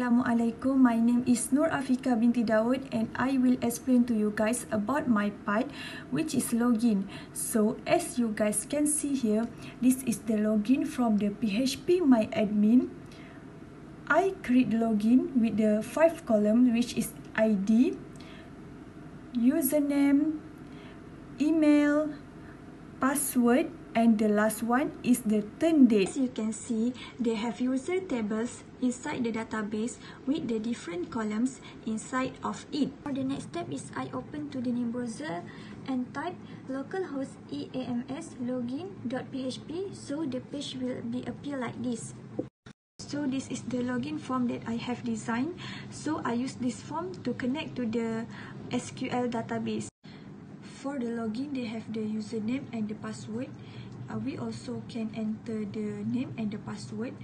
Assalamualaikum. My name is Nur Afika binti Daud and I will explain to you guys about my part which is login. So as you guys can see here, this is the login from the PHP My Admin. I create login with the five column which is ID, username, email, password and the last one is the turn date. As you can see, they have user tables inside the database with the different columns inside of it. For the next step is I open to the name browser and type localhost eams login.php so the page will be appear like this. So this is the login form that I have designed. So I use this form to connect to the SQL database. For the login, they have the username and the password. Uh, we also can enter the name and the password.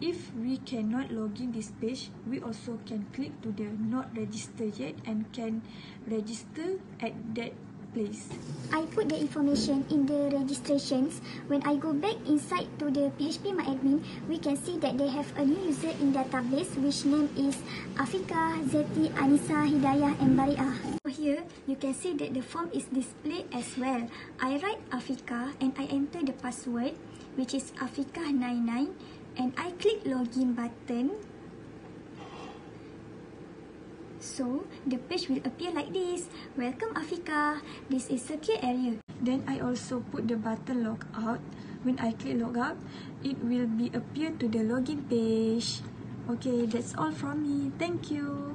If we cannot log in this page, we also can click to the not registered yet and can register at that place. I put the information in the registrations. When I go back inside to the PHP My Admin, we can see that they have a new user in database which name is Afika, Zeti, Anissa, Hidayah and Bariah. Here, you can see that the form is displayed as well. I write Afika and I enter the password which is Afika99 and I click login button So, the page will appear like this. Welcome Afika. This is secure area. Then I also put the button log out. When I click log out, it will be appear to the login page. Okay, that's all from me. Thank you.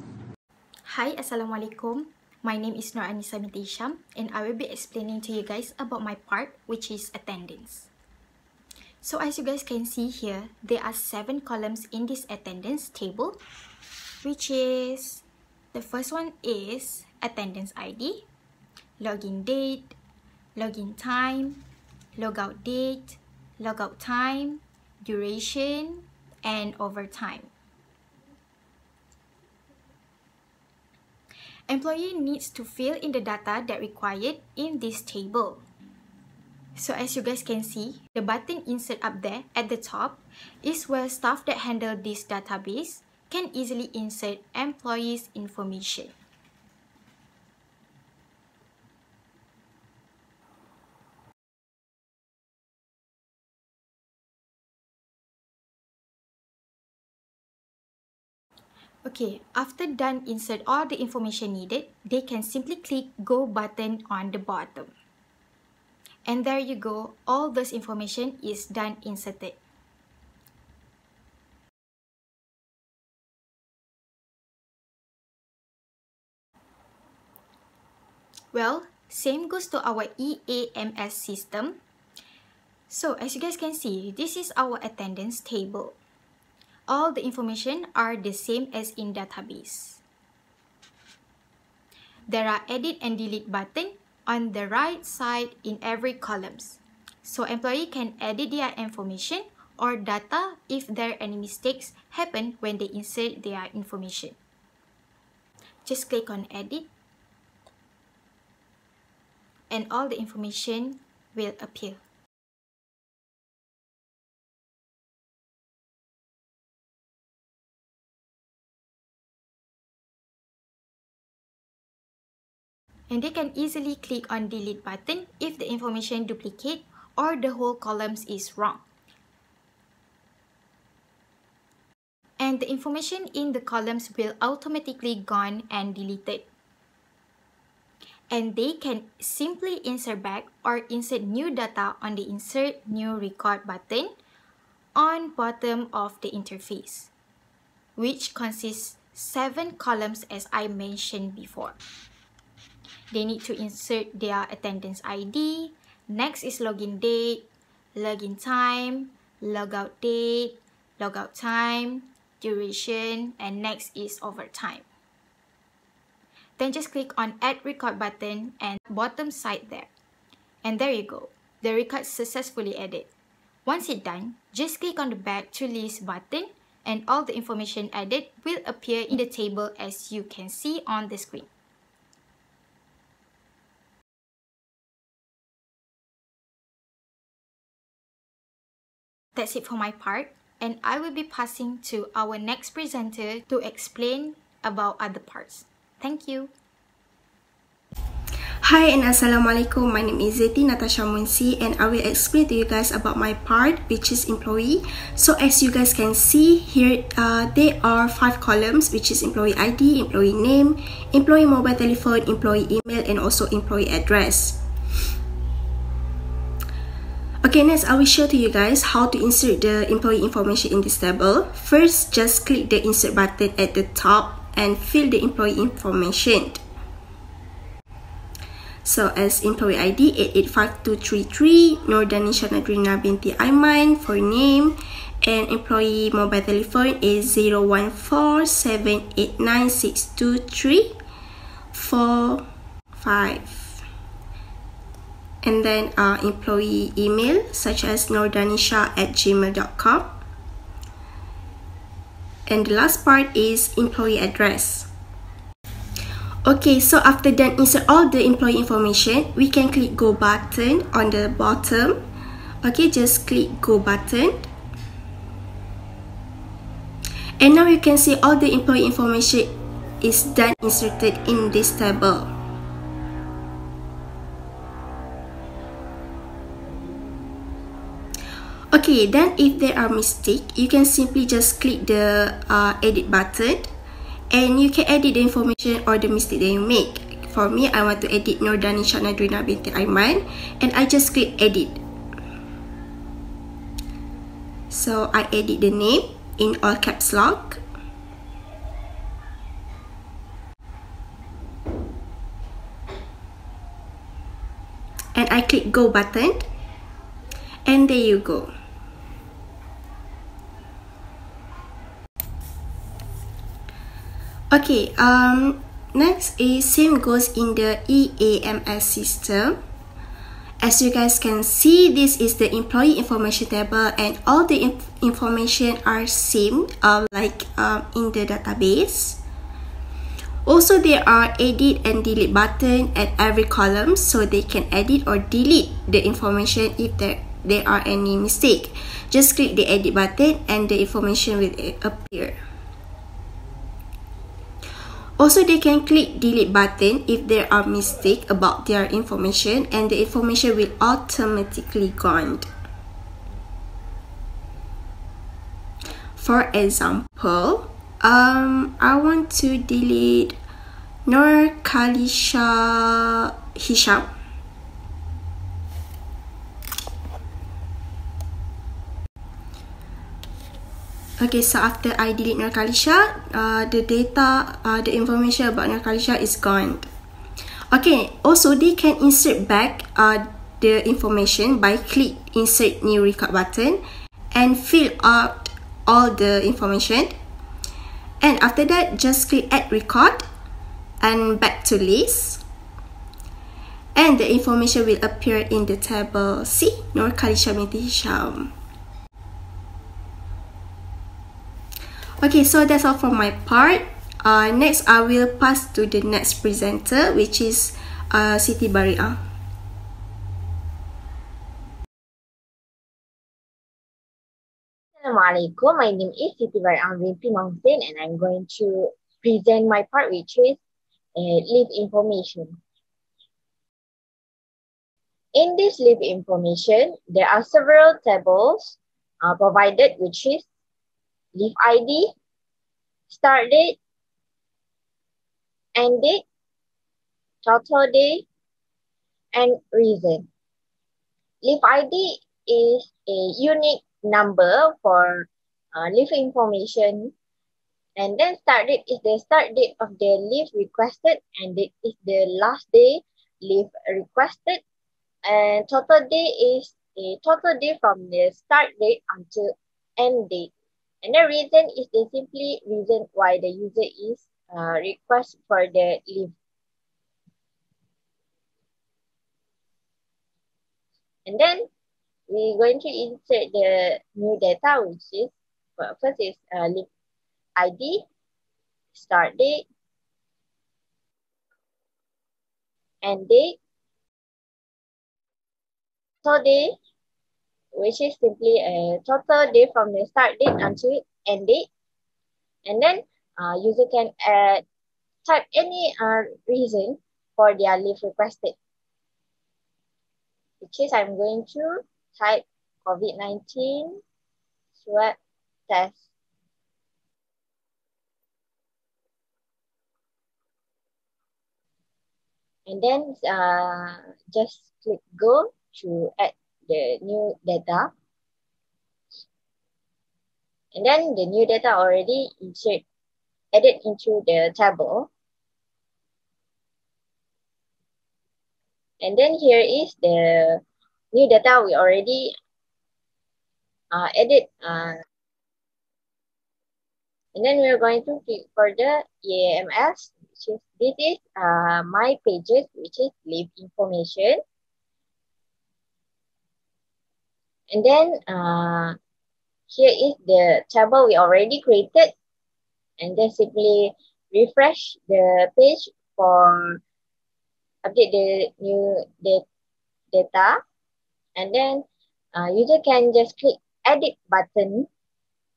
Hi, Assalamualaikum. My name is Nur Anissa binti Isham and I will be explaining to you guys about my part which is attendance. So as you guys can see here, there are seven columns in this attendance table which is The first one is attendance ID, login date, login time, logout date, logout time, duration, and overtime. Employee needs to fill in the data that required in this table. So as you guys can see, the button insert up there at the top is where staff that handle this database can easily insert employees' information. Okay, after done insert all the information needed, they can simply click go button on the bottom. And there you go, all this information is done inserted. Well, same goes to our EAMS system. So as you guys can see, this is our attendance table. All the information are the same as in database. There are edit and delete button on the right side in every columns. So employee can edit their information or data if there any mistakes happen when they insert their information. Just click on edit and all the information will appear. And they can easily click on delete button if the information duplicate or the whole columns is wrong. And the information in the columns will automatically gone and deleted and they can simply insert back or insert new data on the insert new record button on bottom of the interface which consists seven columns as I mentioned before. They need to insert their attendance ID, next is login date, login time, logout date, logout time, duration, and next is overtime. Then just click on add record button and bottom side there. And there you go. The record successfully added. Once it's done, just click on the back to list button and all the information added will appear in the table as you can see on the screen. That's it for my part. and I will be passing to our next presenter to explain about other parts. Thank you. Hi and Assalamualaikum. My name is Zetty Natasha Munsi and I will explain to you guys about my part which is employee. So as you guys can see here, uh, there are five columns which is employee ID, employee name, employee mobile telephone, employee email and also employee address. Okay, next I will show to you guys how to insert the employee information in this table. First, just click the insert button at the top and fill the employee information. So as employee ID 885233 Nordanisha Nadrina binti Aiman for name and employee mobile telephone is 01478962345 and then uh, employee email such as nordanisha at gmail.com and the last part is employee address Okay, so after done insert all the employee information, we can click go button on the bottom. Okay, just click go button. And now you can see all the employee information is done inserted in this table. Okay, then if there are mistake, you can simply just click the uh, edit button and you can edit the information or the mistake that you make. For me, I want to edit Nordani Nadrina binti Aiman and I just click edit. So I edit the name in all caps lock. And I click go button and there you go. Okay, um, next is same goes in the EAMS system. As you guys can see, this is the employee information table and all the inf information are same uh, like um, in the database. Also, there are edit and delete button at every column so they can edit or delete the information if there, there are any mistake. Just click the edit button and the information will appear. Also, they can click delete button if there are mistake about their information and the information will automatically gone. For example, um, I want to delete Nur Kalisha Hisham. Okay, so after I delete Narkalisha, uh, the data, uh, the information about Narkalisha is gone. Okay, also they can insert back uh, the information by click insert new record button and fill out all the information. And after that, just click add record and back to list. And the information will appear in the table C, Nur Kalisha binti Hisham. Okay, so that's all for my part. Uh, next, I will pass to the next presenter, which is uh, Siti Bari'ah. Assalamualaikum. My name is Siti Bari'ah Binti Mohsin and I'm going to present my part, which is uh, information. In this leave information, there are several tables uh, provided, which is leave ID, start date, end date, total day, and reason. Leave ID is a unique number for uh, leave information. And then start date is the start date of the leave requested and it is the last day leave requested. And total day is a total day from the start date until end date. And the reason is the simply reason why the user is uh, request for the leave. And then we're going to insert the new data, which is well, first is uh, leave ID, start date, end date, so day, which is simply a total day from the start date until end date. And then uh, user can add, type any uh, reason for their leave requested. In is I'm going to type COVID-19 swab test. And then uh, just click go to add the new data. And then the new data already insert, added into the table. And then here is the new data we already uh, added. Uh, and then we're going to click for the EAMS, which is, this is uh, my pages, which is leave information. And then uh, here is the table we already created. And then simply refresh the page for update the new data. And then uh, user can just click edit button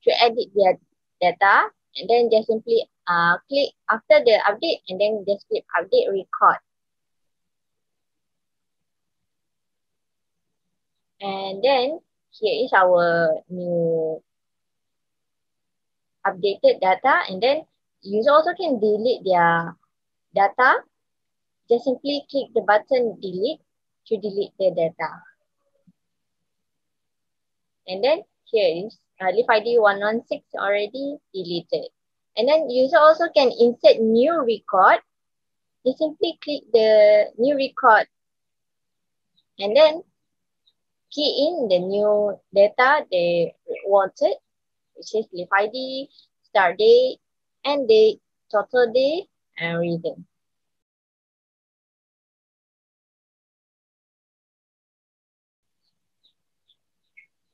to edit their data. And then just simply uh, click after the update and then just click update record. And then here is our new updated data. And then user also can delete their data. Just simply click the button delete to delete the data. And then here is uh, leaf ID 116 already deleted. And then user also can insert new record. They simply click the new record. And then key in the new data they wanted, which is leaf ID, start date, end date, total day, and reason.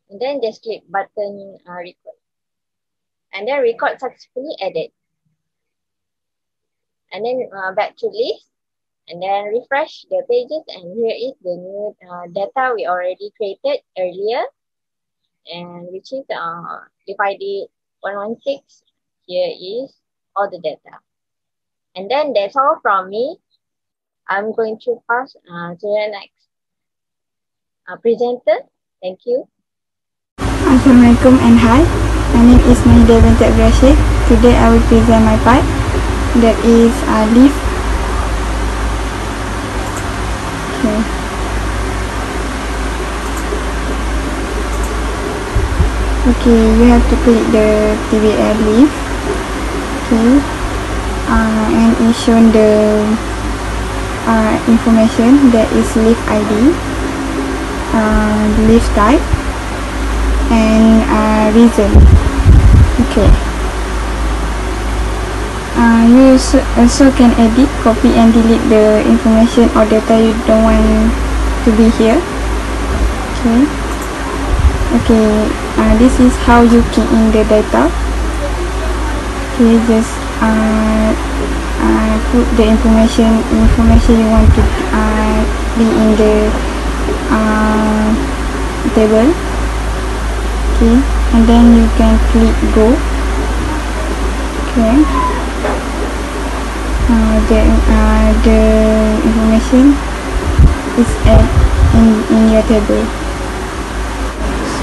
And then just click button uh, record. And then record successfully added. And then uh, back to list and then refresh the pages and here is the new uh, data we already created earlier. And which is uh, if I did 116 here is all the data. And then that's all from me. I'm going to pass uh, to the next uh, presenter. Thank you. Assalamualaikum and hi. My name is Mahida Rashid. Today I will present my part. That is uh, leaf Okay, you have to click the TBL leaf. Okay. Uh, and it shown the uh, information that is leaf ID, uh, leaf type, and uh, reason. Okay. Uh, you also can edit, copy and delete the information or data you don't want to be here. Okay. Okay, uh, this is how you key in the data. Okay, just uh, uh, put the information information you want to uh, be in the uh, table. Okay, and then you can click go. Okay uh, the uh, the information is at in in your table.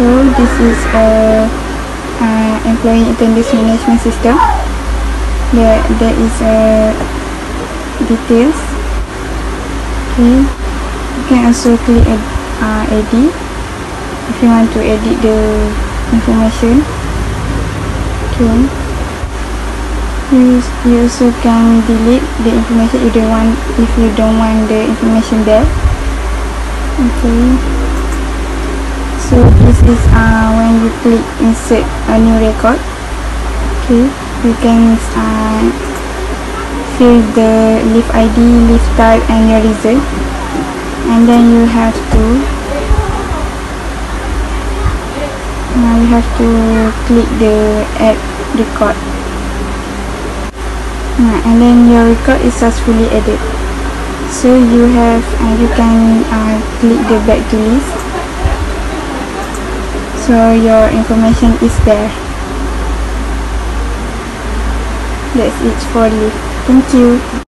So this is a uh, employee attendance management system. There there is a details. Okay, you can also click ed, uh, edit if you want to edit the information. Okay you, also can delete the information you don't want if you don't want the information there okay so this is uh, when you click insert a new record. Okay you can uh, fill the leaf ID, leaf type and your result. And then you have to now you have to click the add record. And then your record is successfully added. So you have uh, you can uh, click the back to list so your information is there. That's it for you. Thank you